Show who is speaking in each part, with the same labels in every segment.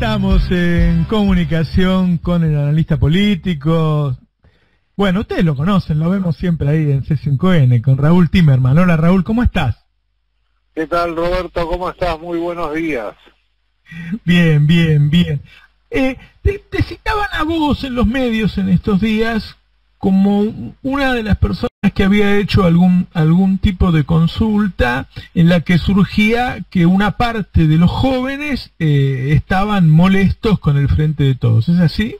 Speaker 1: Estamos en comunicación con el analista político. Bueno, ustedes lo conocen, lo vemos siempre ahí en C5N, con Raúl Timerman. Hola Raúl, ¿cómo estás?
Speaker 2: ¿Qué tal Roberto? ¿Cómo estás? Muy buenos días.
Speaker 1: Bien, bien, bien. Eh, te, te citaban a vos en los medios en estos días como una de las personas que había hecho algún, algún tipo de consulta en la que surgía que una parte de los jóvenes eh, estaban molestos con el frente de todos. ¿Es así?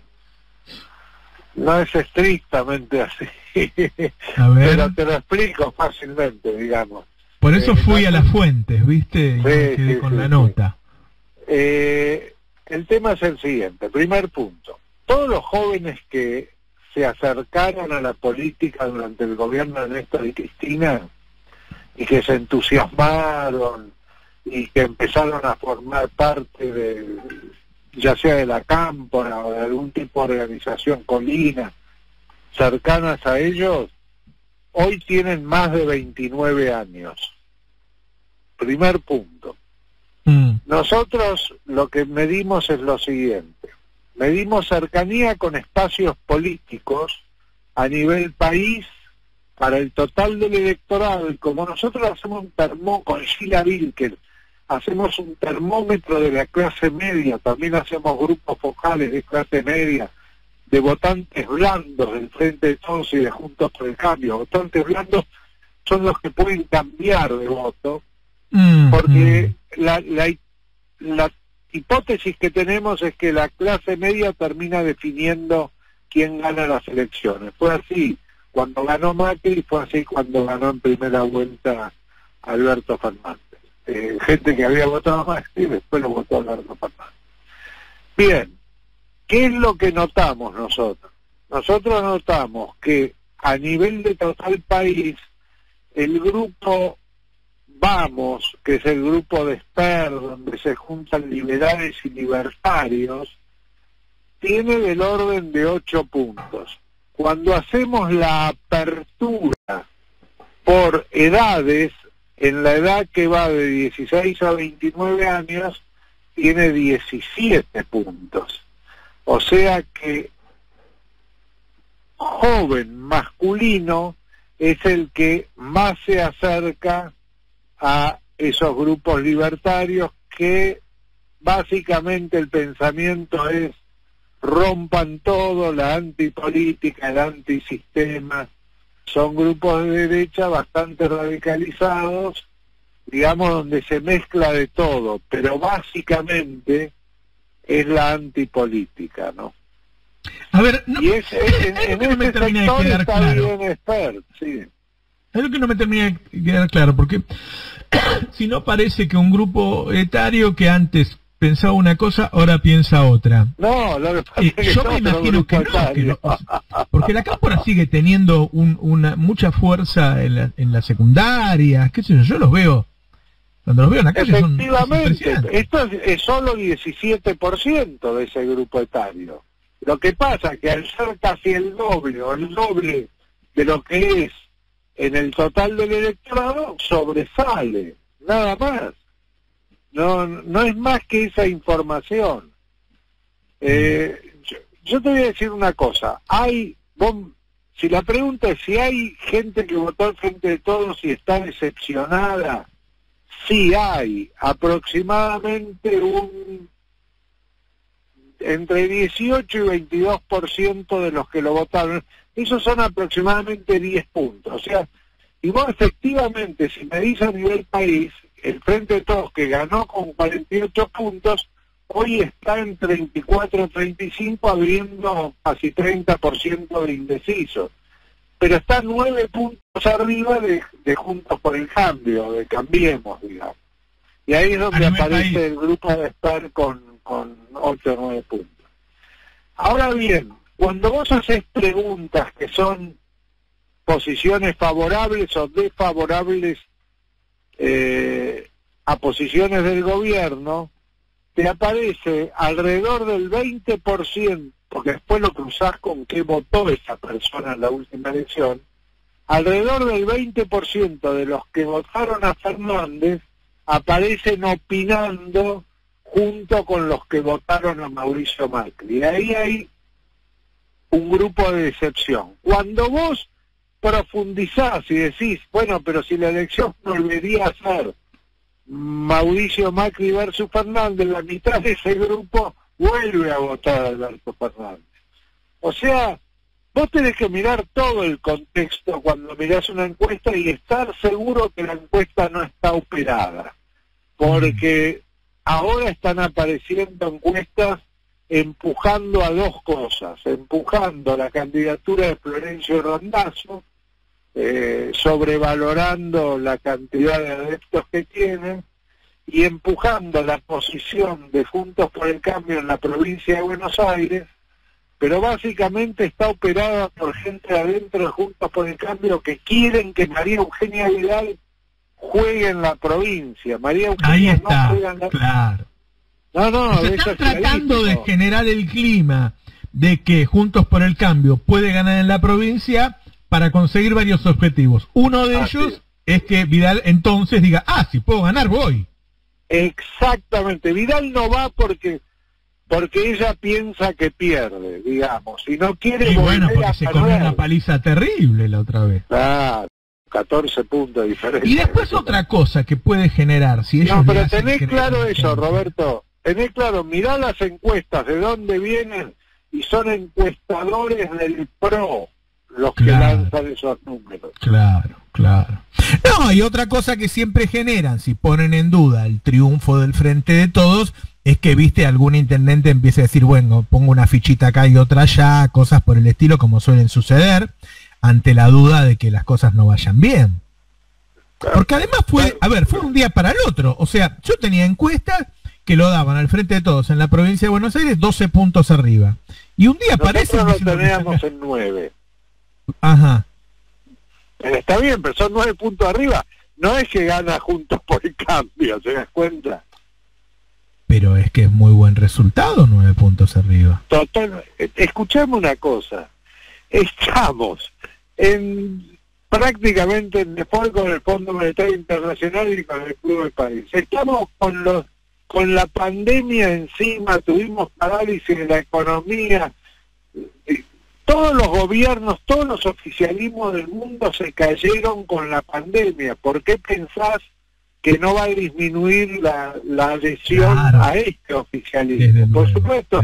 Speaker 2: No es estrictamente así. A ver. Pero te lo explico fácilmente, digamos.
Speaker 1: Por eso eh, fui a las fuentes, ¿viste? Y con la nota.
Speaker 2: Eh, el tema es el siguiente. Primer punto. Todos los jóvenes que se acercaron a la política durante el gobierno de Néstor y Cristina y que se entusiasmaron y que empezaron a formar parte de, ya sea de la cámpora o de algún tipo de organización colina cercanas a ellos, hoy tienen más de 29 años. Primer punto. Mm. Nosotros lo que medimos es lo siguiente medimos cercanía con espacios políticos a nivel país para el total del electorado y como nosotros hacemos un termómetro con Sheila Wilker, hacemos un termómetro de la clase media, también hacemos grupos focales de clase media, de votantes blandos del Frente de Todos y de Juntos por el Cambio. Votantes blandos son los que pueden cambiar de voto, mm, porque mm. la, la, la hipótesis que tenemos es que la clase media termina definiendo quién gana las elecciones. Fue así cuando ganó Macri, fue así cuando ganó en primera vuelta Alberto Fernández. Eh, gente que había votado a Macri después lo votó Alberto Fernández. Bien, ¿qué es lo que notamos nosotros? Nosotros notamos que a nivel de total país, el grupo Vamos, que es el grupo de Esper, donde se juntan liberales y libertarios, tiene del orden de ocho puntos. Cuando hacemos la apertura por edades, en la edad que va de 16 a 29 años, tiene 17 puntos. O sea que joven masculino es el que más se acerca a esos grupos libertarios que básicamente el pensamiento es rompan todo, la antipolítica, el antisistema, son grupos de derecha bastante radicalizados, digamos, donde se mezcla de todo, pero básicamente es la antipolítica, ¿no?
Speaker 1: A ver, no, y es, en, en, en ese sector está bien expert, sí. Es lo que no me termina de quedar claro, porque si no parece que un grupo etario que antes pensaba una cosa, ahora piensa otra.
Speaker 2: No, lo que pasa eh,
Speaker 1: es que yo me imagino que no, porque la cámpora sigue teniendo una mucha fuerza en la, en la secundaria, qué sé yo, yo los veo cuando los veo en la calle
Speaker 2: Efectivamente, esto es, es solo 17% de ese grupo etario. Lo que pasa es que al ser casi el doble o el doble de lo que es en el total del electorado sobresale, nada más. No, no es más que esa información. Eh, yo, te voy a decir una cosa, hay, si la pregunta es si hay gente que votó al frente de todos y está decepcionada, sí hay, aproximadamente un entre 18 y 22% de los que lo votaron. Esos son aproximadamente 10 puntos. O sea, y vos efectivamente, si me dice a nivel país, el Frente de Todos que ganó con 48 puntos, hoy está en 34 35 abriendo casi 30% de indecisos. Pero está 9 puntos arriba de, Juntos por el Cambio, de Cambiemos, digamos. Y ahí es donde aparece el grupo de estar con, con 8 o 9 puntos. Ahora bien, cuando vos haces preguntas que son posiciones favorables o desfavorables eh, a posiciones del gobierno, te aparece alrededor del 20%, porque después lo cruzás con qué votó esa persona en la última elección, alrededor del 20% de los que votaron a Fernández aparecen opinando junto con los que votaron a Mauricio Macri. Y ahí hay un grupo de decepción. Cuando vos profundizás y decís, bueno, pero si la elección volvería a ser Mauricio Macri versus Fernández, la mitad de ese grupo vuelve a votar a Alberto Fernández. O sea, vos tenés que mirar todo el contexto cuando mirás una encuesta y estar seguro que la encuesta no está operada. Porque ahora están apareciendo encuestas empujando a dos cosas, empujando la candidatura de Florencio Rondazo, eh, sobrevalorando la cantidad de adeptos que tienen y empujando la posición de Juntos por el Cambio en la provincia de Buenos Aires, pero básicamente está operada por gente adentro de Juntos por el Cambio que quieren que María Eugenia Vidal juegue en la provincia. María
Speaker 1: Eugenia Ahí está, claro. No, no, Se están tratando de generar el clima de que Juntos por el Cambio puede ganar en la provincia para conseguir varios objetivos. Uno de ellos es que Vidal entonces diga, ah, si puedo ganar, voy.
Speaker 2: Exactamente, Vidal no va porque porque ella piensa que pierde, digamos, y no quiere
Speaker 1: y bueno, porque se comió una paliza terrible la otra vez.
Speaker 2: Claro, 14 puntos de diferencia.
Speaker 1: Y después otra cosa que puede generar, si ellos
Speaker 2: No, pero tenés claro eso, Roberto, tenés claro, mirá las encuestas, de dónde vienen, y son encuestadores del PRO, los que lanzan esos números.
Speaker 1: Claro, claro. No, y otra cosa que siempre generan, si ponen en duda el triunfo del frente de todos, es que, viste, algún intendente empiece a decir, bueno, pongo una fichita acá y otra allá, cosas por el estilo, como suelen suceder, ante la duda de que las cosas no vayan bien. Porque además fue, a ver, fue un día para el otro. O sea, yo tenía encuestas que lo daban al frente de todos en la provincia de Buenos Aires 12 puntos arriba. Y un día parece...
Speaker 2: Nosotros lo teníamos en 9.
Speaker 1: Ajá.
Speaker 2: Está bien, pero son nueve puntos arriba. No es que gana juntos por el cambio, ¿se das cuenta?
Speaker 1: Pero es que es muy buen resultado, nueve puntos arriba.
Speaker 2: Total, escuchame una cosa. Estamos en prácticamente en default con el Fondo Monetario Internacional y con el Club de París. Estamos con los con la pandemia encima, tuvimos parálisis en la economía, todos los gobiernos, todos los oficialismos del mundo se cayeron con la pandemia. ¿Por qué pensás que no va a disminuir la, adhesión a este oficialismo? Por supuesto,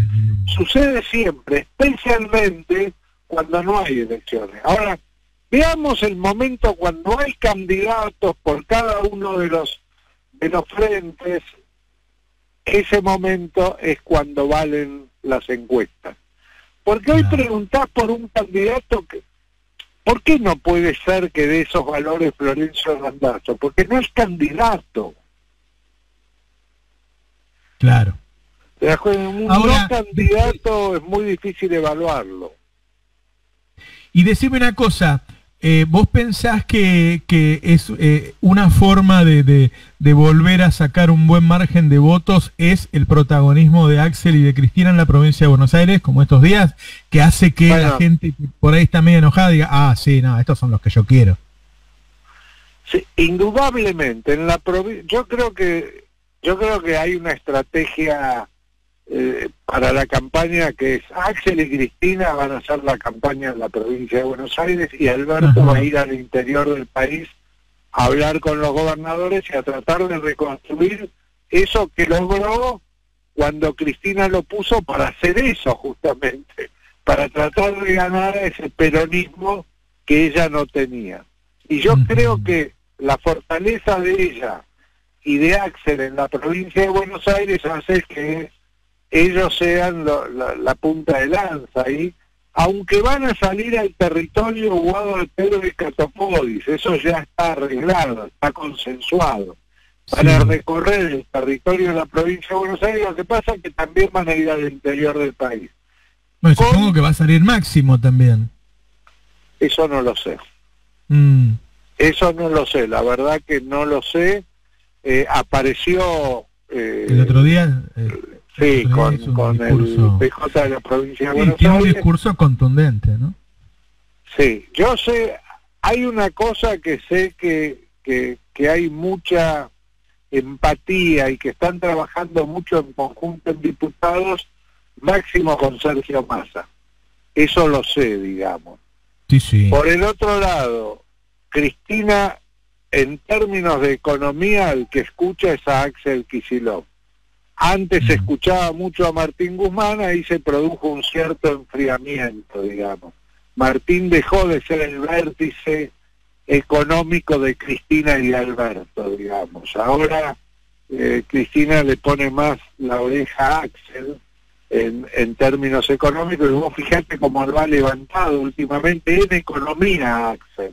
Speaker 2: sucede siempre, especialmente cuando no hay elecciones. Ahora, veamos el momento cuando hay candidatos por cada uno de los de los frentes. Ese momento es cuando valen las encuestas. Porque hoy preguntás por un candidato que... ¿Por qué no puede ser que de esos valores Florencio Randazzo? Porque no es candidato.
Speaker 1: Claro.
Speaker 2: Un no candidato es muy difícil evaluarlo.
Speaker 1: Y decime una cosa, eh, ¿Vos pensás que, es eh, una forma de, volver a sacar un buen margen de votos es el protagonismo de Axel y de Cristina en la provincia de Buenos Aires, como estos días, que hace que la gente por ahí está medio enojada diga, ah, sí, no, estos son los que yo quiero?
Speaker 2: Sí, indudablemente. En la yo creo que yo creo que hay una estrategia eh, para la campaña que es Axel y Cristina van a hacer la campaña en la provincia de Buenos Aires y Alberto va a ir al interior del país a hablar con los gobernadores y a tratar de reconstruir eso que logró cuando Cristina lo puso para hacer eso justamente, para tratar de ganar ese peronismo que ella no tenía. Y yo creo que la fortaleza de ella y de Axel en la provincia de Buenos Aires hace que ellos sean la, punta de lanza ahí, aunque van a salir al territorio Guado de Pedro y Catopodis, eso ya está arreglado, está consensuado. Para recorrer el territorio de la provincia de Buenos Aires, lo que pasa es que también van a ir al interior del país.
Speaker 1: Bueno, supongo que va a salir máximo también.
Speaker 2: Eso no lo sé.
Speaker 1: Mm.
Speaker 2: Eso no lo sé, la verdad que no lo sé. Eh, apareció...
Speaker 1: Eh, el otro día... Eh,
Speaker 2: Sí, con, con el PJ de la provincia de Buenos
Speaker 1: tiene un discurso contundente, ¿no?
Speaker 2: Sí, yo sé, hay una cosa que sé que, que, que hay mucha empatía y que están trabajando mucho en conjunto en diputados, máximo con Sergio Massa. Eso lo sé, digamos.
Speaker 1: Sí, sí.
Speaker 2: Por el otro lado, Cristina, en términos de economía, el que escucha es a Axel Kisilov. Antes se escuchaba mucho a Martín Guzmán, ahí se produjo un cierto enfriamiento, digamos. Martín dejó de ser el vértice económico de Cristina y de Alberto, digamos. Ahora eh, Cristina le pone más la oreja a Axel en, en términos económicos, y vos fijate cómo lo ha levantado últimamente en economía Axel.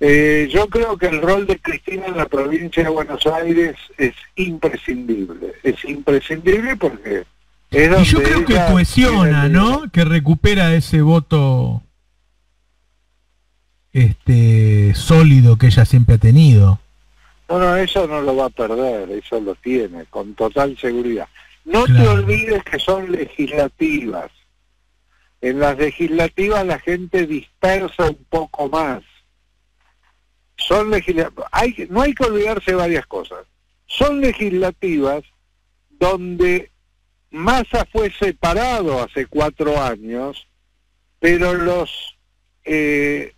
Speaker 2: Eh, yo creo que el rol de Cristina en la provincia de Buenos Aires es imprescindible, es imprescindible porque es donde
Speaker 1: Y yo creo que cohesiona, ¿no? Que recupera ese voto este sólido que ella siempre ha tenido.
Speaker 2: No, no, eso no lo va a perder, eso lo tiene, con total seguridad. No te olvides que son legislativas. En las legislativas la gente dispersa un poco más. Son. Hay, no hay que olvidarse varias cosas. Son legislativas donde Massa fue separado hace cuatro años, pero los eh,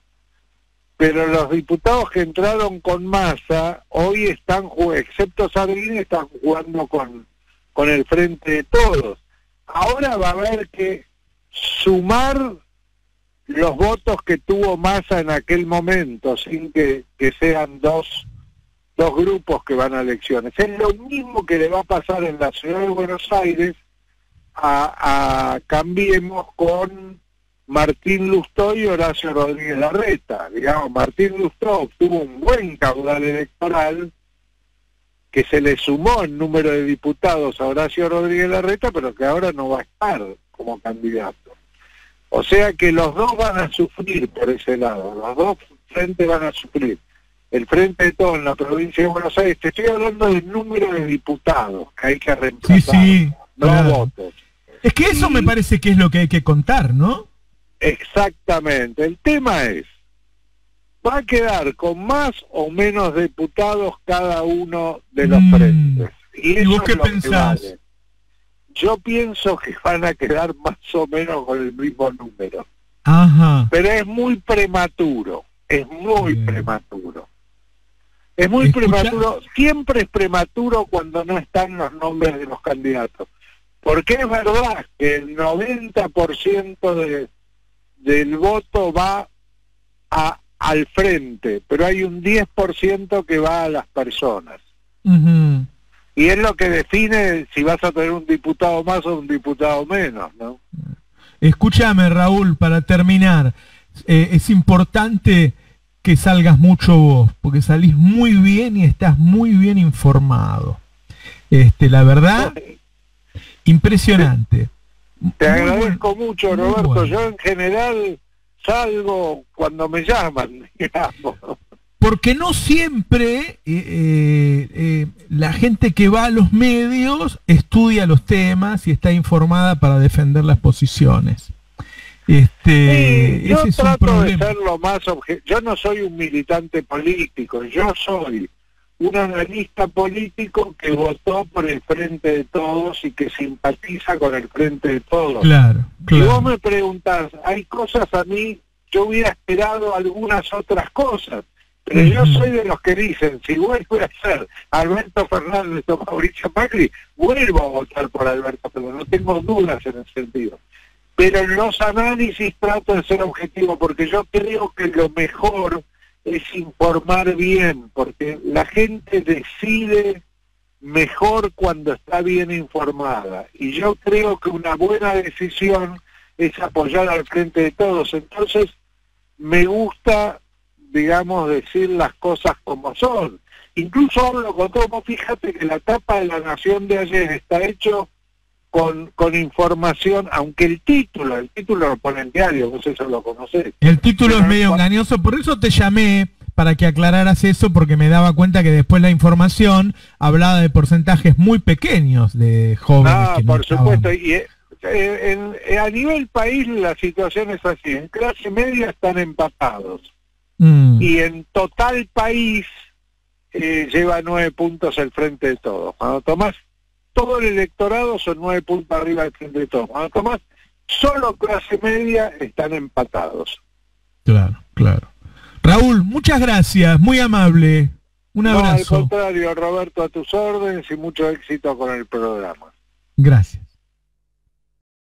Speaker 2: pero los diputados que entraron con masa hoy están, excepto Sardín, están jugando con, con el frente de todos. Ahora va a haber que sumar los votos que tuvo masa en aquel momento, sin que, que sean dos, dos grupos que van a elecciones. Es lo mismo que le va a pasar en la ciudad de Buenos Aires a, a Cambiemos con Martín Lustó y Horacio Rodríguez Larreta. Digamos, Martín Lustó obtuvo un buen caudal electoral que se le sumó en número de diputados a Horacio Rodríguez Larreta, pero que ahora no va a estar como candidato. O sea que los dos van a sufrir por ese lado, los dos frentes van a sufrir. El frente de todo en la provincia de Buenos Aires, te estoy hablando del número de diputados que hay que
Speaker 1: Sí,
Speaker 2: reemplazar,
Speaker 1: sí.
Speaker 2: no
Speaker 1: claro.
Speaker 2: votos.
Speaker 1: Es que eso me parece que es lo que hay que contar, ¿no?
Speaker 2: Exactamente. El tema es, ¿va a quedar con más o menos diputados cada uno de los
Speaker 1: Mm.
Speaker 2: frentes? Y,
Speaker 1: ¿Y vos qué pensás?
Speaker 2: vale. Yo pienso que van a quedar más o menos con el mismo número.
Speaker 1: Ajá.
Speaker 2: Pero es muy prematuro, es muy
Speaker 1: Bien.
Speaker 2: prematuro. Es muy
Speaker 1: Escucha-
Speaker 2: prematuro, siempre es prematuro cuando no están los nombres de los candidatos. Porque es verdad que el 90% de, del voto va a, al frente, pero hay un 10% que va a las personas. Y es lo que define si vas a tener un diputado más o un diputado menos, ¿no?
Speaker 1: Escúchame, Raúl, para terminar, eh, es importante que salgas mucho vos, porque salís muy bien y estás muy bien informado. Este, la verdad, impresionante.
Speaker 2: Te
Speaker 1: Muy
Speaker 2: agradezco mucho, Roberto.
Speaker 1: bueno.
Speaker 2: Yo en general salgo cuando me llaman, digamos.
Speaker 1: Porque no siempre eh, eh, eh, la gente que va a los medios estudia los temas y está informada para defender las posiciones. Este,
Speaker 2: Sí, yo
Speaker 1: ese es un
Speaker 2: trato de ser lo más obje- Yo no soy un militante político, yo soy un analista político que votó por el Frente de Todos y que simpatiza con el Frente de Todos.
Speaker 1: Claro,
Speaker 2: Y vos
Speaker 1: claro.
Speaker 2: me preguntás, hay cosas a mí, yo hubiera esperado algunas otras cosas, pero yo soy de los que dicen, si vuelvo a ser Alberto Fernández o Mauricio Macri, vuelvo a votar por Alberto Fernández, no tengo dudas en ese sentido. Pero en los análisis trato de ser objetivo, porque yo creo que lo mejor es informar bien, porque la gente decide mejor cuando está bien informada. Y yo creo que una buena decisión es apoyar al frente de todos. Entonces, me gusta, digamos, decir las cosas como son. Incluso hablo con todo, fíjate que la tapa de la Nación de ayer está hecho con, con información, aunque el título, el título lo pone el diario, vos eso lo conocés.
Speaker 1: El título es medio engañoso, por eso te llamé para que aclararas eso, porque me daba cuenta que después la información hablaba de porcentajes muy pequeños de jóvenes.
Speaker 2: Ah,
Speaker 1: no
Speaker 2: por
Speaker 1: estaban.
Speaker 2: supuesto. Y eh, en- a nivel país la situación es así. En clase media están empatados.
Speaker 1: Mm,
Speaker 2: Y en total país eh, lleva nueve puntos al frente de todos. Cuando tomás todo el electorado son nueve puntos arriba del frente de todos. Cuando tomás solo clase media están empatados.
Speaker 1: Claro, claro. Raúl, muchas gracias, muy amable. Un abrazo.
Speaker 2: al contrario, Roberto, a tus órdenes y mucho éxito con el programa.
Speaker 1: Gracias.